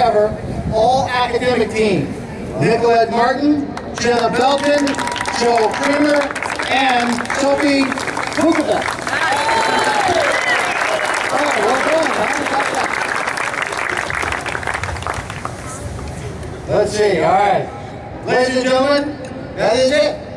ever all-academic team. Nicolette Martin, Jenna Belton, Joel Kramer, and Sophie Bukovec. Let's see, all right. Ladies and gentlemen, that is it.